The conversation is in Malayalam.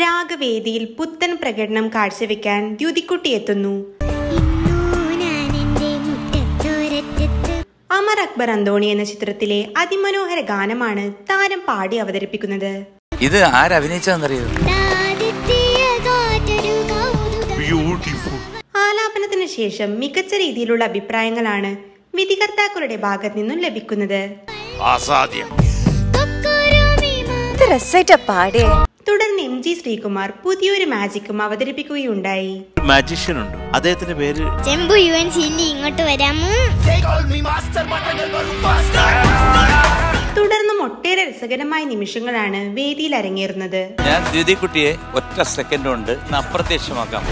രാഗവേദിയിൽ പുത്തൻ പ്രകടനം കാഴ്ചവെക്കാൻ ദ്യുതിക്കുട്ടി എത്തുന്നു. അമർ അക്ബർ അന്തോണി എന്ന ചിത്രത്തിലെ അതിമനോഹര ഗാനമാണ് താരം പാടി അവതരിപ്പിക്കുന്നത്. ഇത് ആരഭിനയിച്ചതെന്നറിയോ ആലാപനത്തിന് ശേഷം മികച്ച രീതിയിലുള്ള അഭിപ്രായങ്ങളാണ് വിധികർത്താക്കളുടെ ഭാഗത്ത് നിന്നും ലഭിക്കുന്നത്. പാടിയേ എം ജി ശ്രീകുമാർ പുതിയൊരു മാജിക്കും അവതരിപ്പിക്കുകയുണ്ടായി. മാജിഷ്യൻ ഉണ്ട് അദ്ദേഹത്തിന്റെ പേര് ചെമ്പു യു എൻ ചില്ലി ഇങ്ങോട്ട് വരാമോ? തുടർന്നും ഒട്ടേറെ രസകരമായ നിമിഷങ്ങളാണ് വേദിയിൽ അരങ്ങേറുന്നത്. ഞാൻ ദ്യുതിക്കുട്ടിയെ ഒറ്റ സെക്കൻഡ് കൊണ്ട് അപ്രത്യക്ഷമാക്കാം.